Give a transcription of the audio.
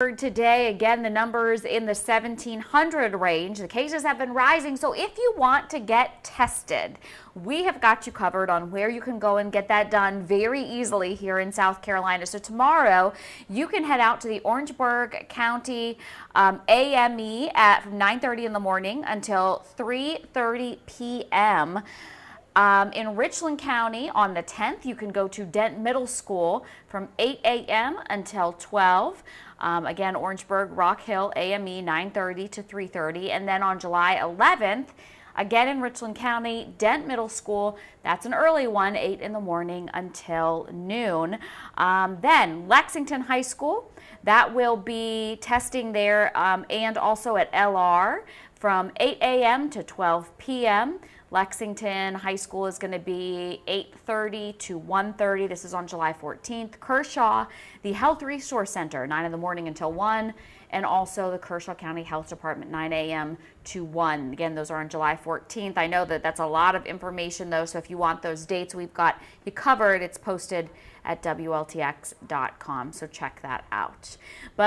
Today, again, the numbers in the 1700 range. The cases have been rising. So if you want to get tested, we have got you covered on where you can go and get that done very easily here in South Carolina. So tomorrow, you can head out to the Orangeburg County um, AME at from 9.30 in the morning until 3.30 p.m. Um, in Richland County on the 10th, you can go to Dent Middle School from 8 a.m. until 12. Um, again, Orangeburg, Rock Hill, AME 9:30 to 3:30, and then on July 11th. Again in Richland County, Dent Middle School, that's an early one, 8 in the morning until noon. Um, then Lexington High School, that will be testing there um, and also at LR from 8 a.m. to 12 p.m. Lexington High School is going to be 8.30 to 1.30. This is on July 14th. Kershaw, the Health Resource Center, 9 in the morning until 1. And also the Kershaw County Health Department, 9 a.m. to 1. Again, those are on July 14th. I know that that's a lot of information, though, so if you want those dates, we've got you covered. It's posted at WLTX.com, so check that out. But